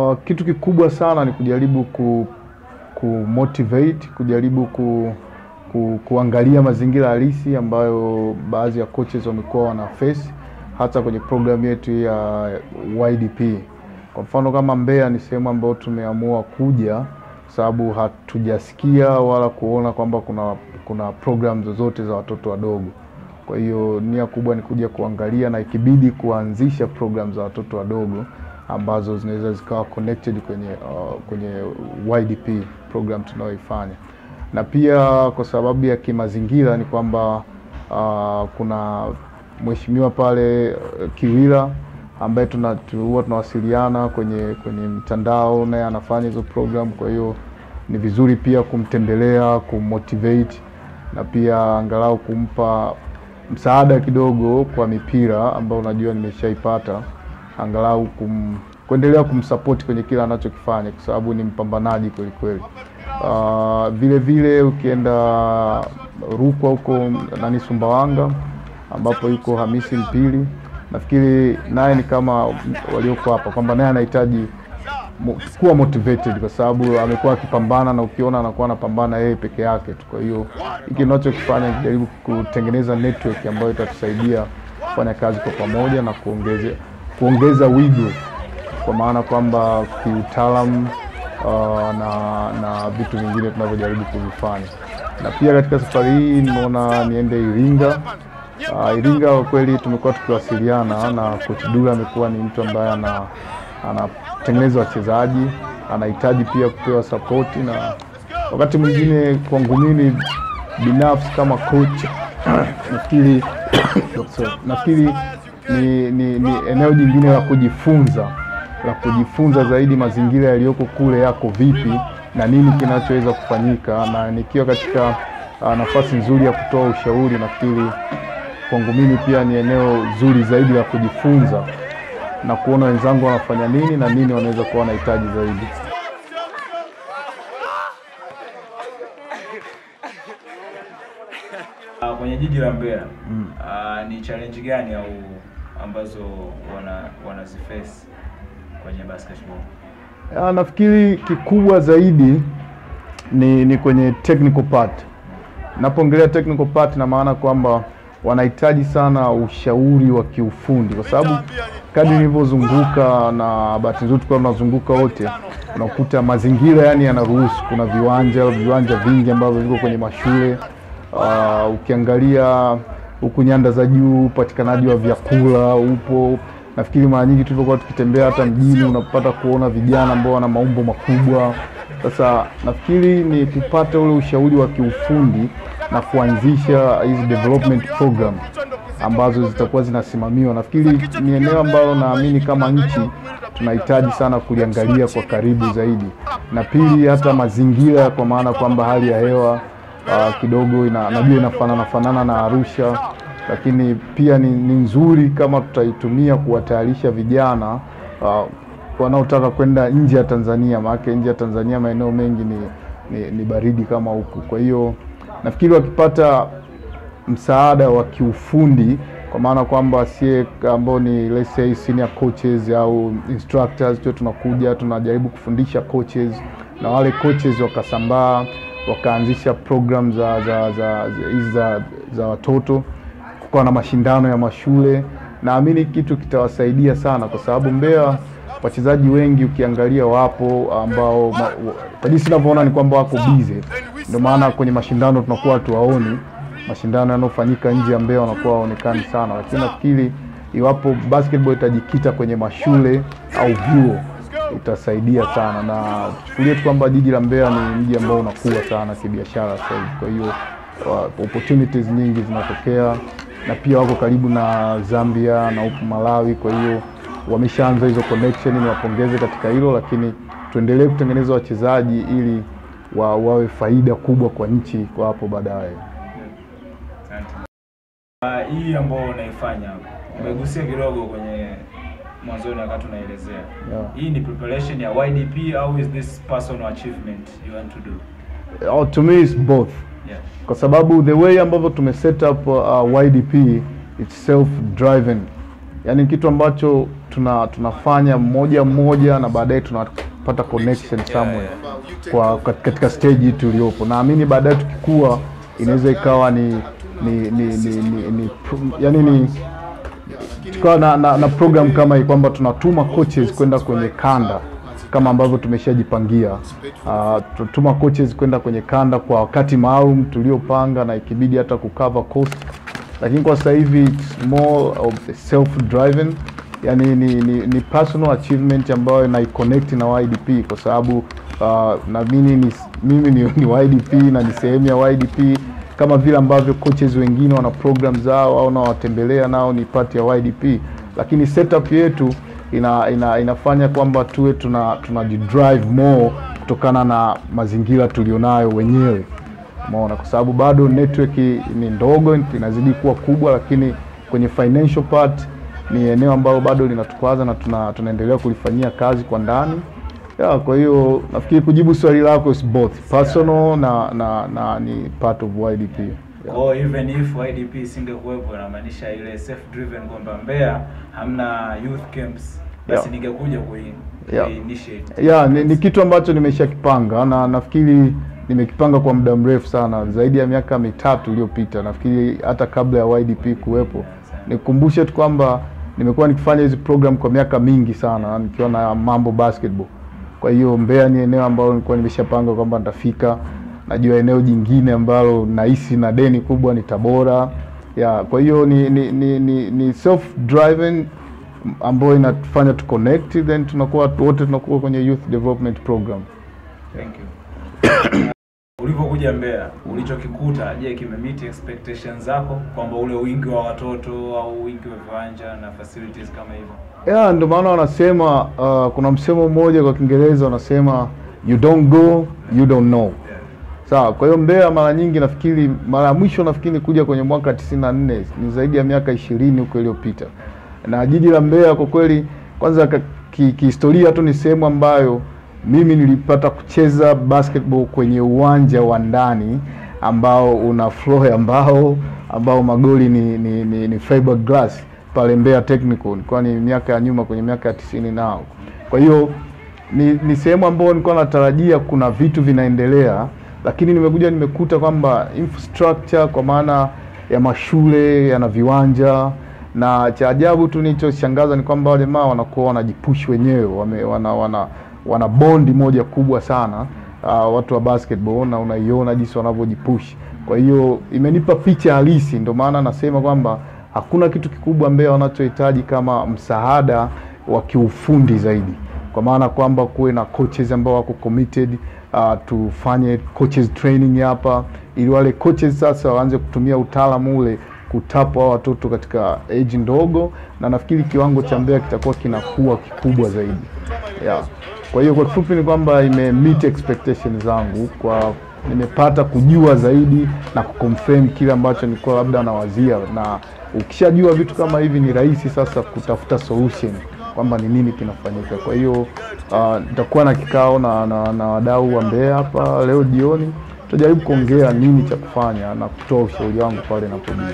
Uh, kitu kikubwa sana ni kujaribu ku, ku motivate kujaribu ku, ku, kuangalia mazingira halisi ambayo baadhi ya coaches wamekuwa wana face hata kwenye programu yetu ya YDP. Kwa mfano kama Mbeya ni sehemu ambayo tumeamua kuja sababu hatujasikia wala kuona kwamba kuna kuna program zozote za watoto wadogo. Kwa hiyo nia kubwa ni kuja kuangalia na ikibidi kuanzisha program za watoto wadogo ambazo zinaweza zikawa connected kwenye uh, kwenye YDP program tunayoifanya, na pia kwa sababu ya kimazingira ni kwamba uh, kuna mheshimiwa pale uh, Kiwila ambaye tuna tunawasiliana kwenye kwenye mtandao, naye anafanya hizo program. Kwa hiyo ni vizuri pia kumtembelea, kummotivate na pia angalau kumpa msaada kidogo kwa mipira ambayo unajua nimeshaipata, angalau kum, kuendelea kumsupport kwenye kila anachokifanya kwa sababu ni mpambanaji kweli kweli. Uh, vile vile ukienda Rukwa huko nani Sumbawanga ambapo yuko Hamisi Mpili, nafikiri naye ni kama walioko hapa kwamba naye anahitaji kuwa motivated kwa sababu amekuwa akipambana na ukiona anakuwa anapambana yeye peke yake tu. Kwa hiyo hiki ninachokifanya ni kujaribu kutengeneza network ambayo itatusaidia kufanya kazi kwa pamoja na kuongeza kuongeza wigo kwa maana kwamba kiutaalamu uh, na na vitu vingine tunavyojaribu kuvifanya, na pia katika safari hii nimeona niende Iringa. Uh, Iringa kwa kweli tumekuwa tukiwasiliana na coach Dula, amekuwa ni mtu ambaye ana anatengeneza wachezaji, anahitaji pia kupewa sapoti, na wakati mwingine kwangu mimi binafsi kama coach nafikiri nafikiri ni, ni, ni eneo jingine la kujifunza la kujifunza zaidi mazingira yaliyoko kule yako vipi na nini kinachoweza kufanyika, na nikiwa katika uh, nafasi nzuri ya kutoa ushauri, nafikiri kwangu mimi pia ni eneo zuri zaidi la kujifunza na kuona wenzangu wanafanya nini na nini wanaweza kuwa wanahitaji zaidi. Uh, kwenye jiji la Mbeya mm. uh, ni challenge gani au ambazo wana wanaziface kwenye basketball? Ah, nafikiri kikubwa zaidi ni, ni kwenye technical part. Napoongelea technical part na maana kwamba wanahitaji sana ushauri wa kiufundi, kwa sababu kadri nilivyozunguka na bahati nzuri tukawa tunazunguka wote, unakuta mazingira yani yanaruhusu. Kuna viwanja viwanja vingi ambavyo viko kwenye mashule uh, ukiangalia huku nyanda za juu, upatikanaji wa vyakula upo. Nafikiri mara nyingi tulivyokuwa tukitembea hata mjini, unapata kuona vijana ambao wana maumbo makubwa. Sasa nafikiri ni kupata ule ushauri wa kiufundi na kuanzisha hizi development program ambazo zitakuwa zinasimamiwa. Nafikiri ni eneo ambalo naamini kama nchi tunahitaji sana kuliangalia kwa karibu zaidi, na pili hata mazingira, kwa maana kwamba hali ya hewa uh, kidogo ina, najua inafanana fanana na Arusha, lakini pia ni, ni nzuri kama tutaitumia kuwatayarisha vijana uh, wanaotaka kwenda nje ya Tanzania, maana nje ya Tanzania maeneo mengi ni, ni, ni baridi kama huku. Kwa hiyo nafikiri wakipata msaada wa kiufundi kwa maana kwamba sie ambao ni let's say senior coaches au instructors tu tunakuja tunajaribu kufundisha coaches na wale coaches wakasambaa wakaanzisha program za za za hizi za, za, za watoto kukawa na mashindano ya mashule. Naamini kitu kitawasaidia sana kwa sababu Mbeya wachezaji wengi ukiangalia wapo ambao kwa jinsi ninavyoona ni kwamba wako bize ndio maana kwenye mashindano tunakuwa hatuwaoni. Mashindano yanayofanyika nje ya Mbeya wanakuwa waonekani sana, lakini nafikiri iwapo basketball itajikita kwenye mashule au vyuo itasaidia sana, na chukulie tu kwamba jiji la Mbeya ni mji ambao unakuwa sana kibiashara sasa hivi. Kwa hiyo opportunities nyingi zinatokea, na pia wako karibu na Zambia na huku Malawi, kwa hiyo wameshaanza hizo connection. Niwapongeze katika hilo, lakini tuendelee kutengeneza wachezaji ili wa, wawe faida kubwa kwa nchi kwa hapo baadaye. Uh, hii ambayo unaifanya umegusia kidogo kwenye mwanzoni wakati unaelezea. Yeah. Hii ni preparation ya YDP au is this personal achievement you want to do? Oh, to me it's both Yeah. kwa sababu the way ambavyo tume set up uh, YDP it's self driven yani kitu ambacho tuna tunafanya moja mmoja na baadaye tunapata connection somewhere kwa katika stage hii tuliopo. Naamini baadaye tukikua inaweza ikawa ni ni ni ni, ni, ni yaani ni tukawa na, na, na program kama hii kwamba tunatuma coaches kwenda kwenye kanda kama ambavyo tumeshajipangia. Uh, tutuma coaches kwenda kwenye kanda kwa wakati maalum tuliopanga na ikibidi hata kucover cost, lakini kwa sasa hivi it's more of self driven, yani ni, ni, ni personal achievement ambayo naiconnect na YDP kwa sababu uh, naamini ni, mimi ni, ni YDP na ni sehemu ya YDP kama vile ambavyo coaches wengine wana program zao au nawatembelea nao ni part ya YDP, lakini setup yetu ina, ina, inafanya kwamba tuwe tuna tunajidrive more kutokana na mazingira tulionayo wenyewe, umeona, kwa sababu bado network ni ndogo, inazidi kuwa kubwa, lakini kwenye financial part ni eneo ambalo bado linatukwaza na tuna, tunaendelea kulifanyia kazi kwa ndani ya, kwa hiyo nafikiri kujibu swali lako is both personal na, na, na ni part of YDP. Yeah. Oh, even if YDP isingekuwepo inamaanisha ile self driven kwamba Mbeya hamna youth camps basi Yeah. ningekuja kui, Yeah. initiate. ya ni, ni kitu ambacho nimeshakipanga na nafikiri nimekipanga kwa muda mrefu sana, zaidi ya miaka mitatu iliyopita. Nafikiri hata kabla ya YDP kuwepo. Nikumbushe tu kwamba nimekuwa nikifanya hizi program kwa miaka mingi sana, nikiwa na mambo basketball. Kwa hiyo Mbeya ni eneo ambalo nilikuwa nimeshapanga kwamba nitafika. Najua eneo jingine ambalo nahisi na deni kubwa ni Tabora. Ya, kwa hiyo ni ni, ni, ni, ni self driven ambayo inatufanya tu connect then tunakuwa wote tunakuwa kwenye youth development program. Thank you. Ulipokuja Mbeya, ulichokikuta je, kimemeet expectations zako kwamba ule wingi wa watoto au wingi wa viwanja na facilities kama hivyo? Yeah, ndio maana wanasema uh, kuna msemo mmoja kwa Kiingereza wanasema you don't go you don't know. Sawa, kwa hiyo Mbeya mara nyingi nafikiri mara ya mwisho nafikiri kuja kwenye mwaka 94 ni zaidi ya miaka ishirini huko iliyopita. Na jiji la Mbeya kwa kweli kwanza kihistoria ki- tu ni sehemu ambayo mimi nilipata kucheza basketball kwenye uwanja wa ndani ambao una floor ya mbao ambao magoli ni, ni, ni, ni fiber glass pale Mbeya Technical, kwa ni miaka ya nyuma kwenye miaka ya tisini nao. Kwa hiyo ni, ni sehemu ambayo nilikuwa natarajia kuna vitu vinaendelea, lakini nimekuja nimekuta kwamba infrastructure kwa maana ya mashule yana viwanja na cha ajabu tu nilichoshangaza ni kwamba wale jamaa wanakuwa wanajipush wenyewe wame, wana, wana, wana bondi moja kubwa sana uh, watu wa basketball na unaiona jinsi wanavyojipush. Kwa hiyo imenipa picha halisi, ndio maana nasema kwamba hakuna kitu kikubwa Mbeya wanachohitaji kama msaada wa kiufundi zaidi, kwa maana kwamba kuwe na coaches ambao wako committed uh, tufanye coaches training hapa ili wale coaches sasa waanze kutumia utaalamu ule kutapa wa watoto katika age ndogo, na nafikiri kiwango cha Mbeya kitakuwa kinakuwa kikubwa zaidi. Yeah. Kwa hiyo kwa kifupi ni kwamba ime meet expectations zangu, kwa nimepata kujua zaidi na kuconfirm kile ambacho nilikuwa labda nawazia, na ukishajua vitu kama hivi ni rahisi sasa kutafuta solution kwamba ni nini kinafanyika. Kwa hiyo uh, nitakuwa na kikao na, na, na wadau wa Mbeya hapa leo jioni, tutajaribu kuongea nini cha kufanya na kutoa ushauri wangu pale inapobidi.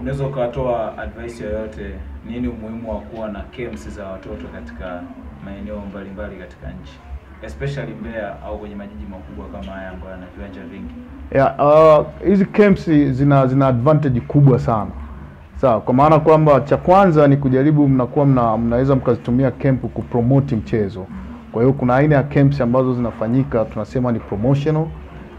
Unaweza ukatoa advice yoyote, nini umuhimu wa kuwa na camps za watoto katika maeneo mbalimbali katika nchi especially Mbeya au kwenye majiji makubwa kama haya ambayo yana viwanja vingi? Yeah, uh, hizi camps zina zina advantage kubwa sana sawa, kwa maana kwamba cha kwanza ni kujaribu, mnakuwa mna, mnaweza mkazitumia camp kupromote mchezo. Kwa hiyo kuna aina ya camps ambazo zinafanyika tunasema ni promotional,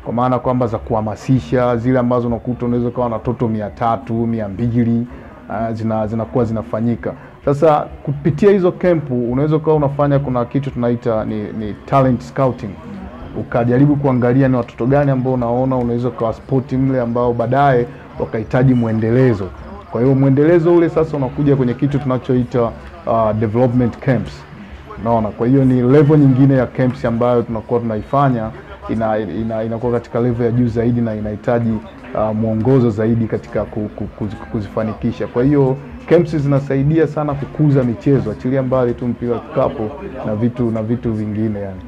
kwa maana kwamba za kuhamasisha, zile ambazo unakuta unaweza ukawa na watoto mia tatu mia mbili uh, zina zinakuwa zinafanyika. Sasa kupitia hizo kempu unaweza ukawa unafanya, kuna kitu tunaita ni, ni talent scouting ukajaribu kuangalia ni watoto gani ambao unaona unaweza ukawaspoti mle ambao baadaye wakahitaji mwendelezo. Kwa hiyo mwendelezo ule sasa unakuja kwenye kitu tunachoita uh, development camps. Naona, kwa hiyo ni level nyingine ya camps ambayo tunakuwa tunaifanya ina, ina, inakuwa katika level ya juu zaidi na inahitaji uh, mwongozo zaidi katika ku, ku, kuz, kuzifanikisha. Kwa hiyo camps zinasaidia sana kukuza michezo, achilia mbali tu mpira wa kikapu na vitu na vitu vingine yani.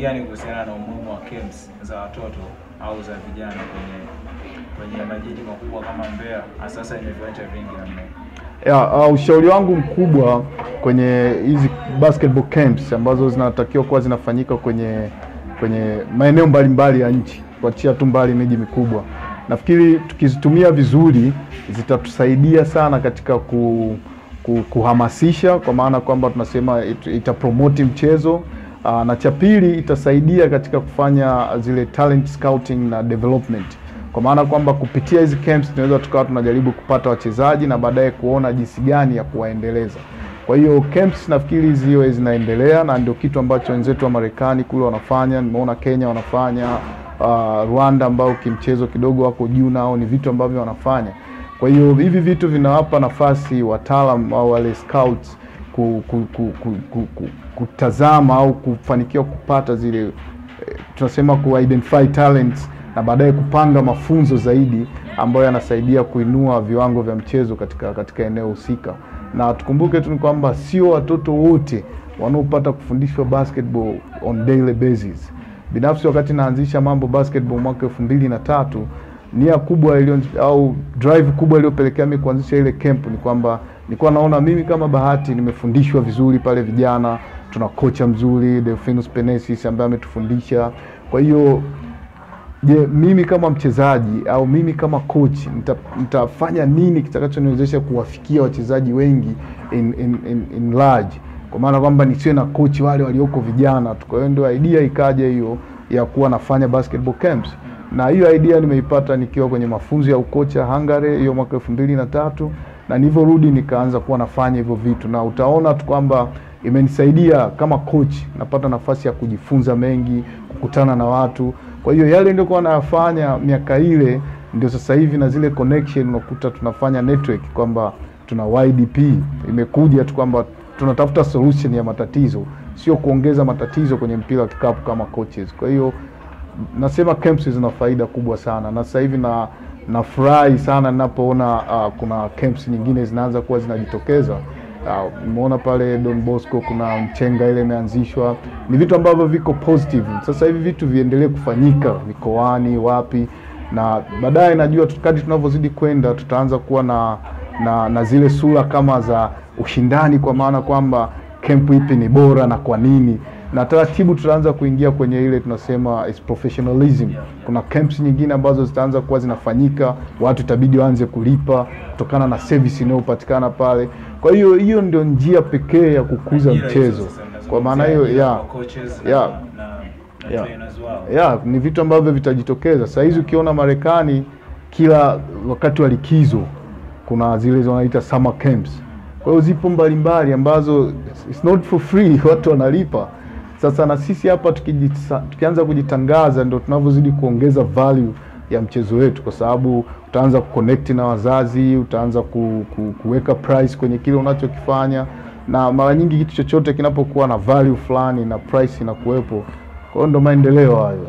Gani kuhusiana na umuhimu wa camps za watoto au za vijana kwenye kwenye majiji makubwa kama Mbeya, hasa yenye viwanja vingi namna? Ya, uh, ushauri wangu mkubwa kwenye hizi basketball camps ambazo zinatakiwa kuwa zinafanyika kwenye kwenye maeneo mbalimbali ya nchi, kuachia tu mbali miji mikubwa, nafikiri tukizitumia vizuri zitatusaidia sana katika ku, ku, kuhamasisha kwa maana kwamba tunasema it, itapromoti mchezo uh, na cha pili itasaidia katika kufanya zile talent scouting na development kwa maana kwamba kupitia hizi camps tunaweza tukawa tunajaribu kupata wachezaji na baadaye kuona jinsi gani ya kuwaendeleza. Kwa hiyo camps nafikiri ziwe zinaendelea na ndio kitu ambacho wenzetu wa Marekani kule wanafanya, nimeona Kenya wanafanya, uh, Rwanda ambao kimchezo kidogo wako juu nao ni vitu ambavyo wanafanya. Kwa hiyo hivi vitu vinawapa nafasi wataalam au wale scouts ku, ku, ku, ku, ku, ku, kutazama au kufanikiwa kupata zile eh, tunasema ku identify talents na baadaye kupanga mafunzo zaidi ambayo yanasaidia kuinua viwango vya mchezo katika katika eneo husika. Na tukumbuke tu ni kwamba sio watoto wote wanaopata kufundishwa basketball on daily basis. Binafsi wakati naanzisha mambo basketball mwaka elfu mbili na tatu nia kubwa ilio, au drive kubwa iliyopelekea mi kuanzisha ile camp ni kwamba nilikuwa naona mimi kama bahati nimefundishwa vizuri pale vijana, tuna kocha mzuri Delfinus Penesis ambaye ametufundisha. Kwa hiyo je, mimi kama mchezaji au mimi kama coach nita, nitafanya nini kitakachoniwezesha kuwafikia wachezaji wengi in, in, in, in large, kwa maana kwamba nisiwe na coach wale walioko vijana tu. Kwa hiyo ndio idea ikaja hiyo ya kuwa nafanya basketball camps, na hiyo idea nimeipata nikiwa kwenye mafunzo ya ukocha Hungary hiyo mwaka elfu mbili na tatu na nilivyorudi nikaanza kuwa nafanya hivyo vitu, na utaona tu kwamba imenisaidia kama coach, napata nafasi ya kujifunza mengi, kukutana na watu. Kwa hiyo yale ndio kwa nayafanya miaka ile, ndio sasa hivi na zile connection unakuta tunafanya network kwamba tuna YDP imekuja tu kwamba tunatafuta solution ya matatizo, sio kuongeza matatizo kwenye mpira wa kikapu kama coaches. Kwa hiyo nasema camps zina faida kubwa sana, na sasa hivi na nafurahi sana ninapoona uh, kuna camps nyingine zinaanza kuwa zinajitokeza. Umeona uh, pale Don Bosco kuna mchenga ile imeanzishwa, ni vitu ambavyo viko positive. Sasa hivi vitu viendelee kufanyika mikoani, wapi, na baadaye najua kadri tunavyozidi kwenda tutaanza kuwa na, na na zile sura kama za ushindani, kwa maana kwamba camp ipi ni bora na kwa nini na taratibu tutaanza kuingia kwenye ile tunasema is professionalism. Kuna camps nyingine ambazo zitaanza kuwa zinafanyika, watu itabidi waanze kulipa kutokana na service inayopatikana pale. Kwa hiyo hiyo ndio njia pekee ya kukuza mchezo. Kwa maana hiyo ya ya ya ya ni vitu ambavyo vitajitokeza. Saa hizi ukiona Marekani kila wakati wa likizo kuna zile wanaita summer camps. Kwa hiyo zipo mbalimbali ambazo it's not for free, watu wanalipa. Sasa na sisi hapa tukianza kujitangaza ndo tunavyozidi kuongeza value ya mchezo wetu, kwa sababu utaanza kuconnect na wazazi, utaanza ku, ku, kuweka price kwenye kile unachokifanya, na mara nyingi kitu chochote kinapokuwa na value fulani na price inakuwepo, kwa hiyo ndo maendeleo hayo.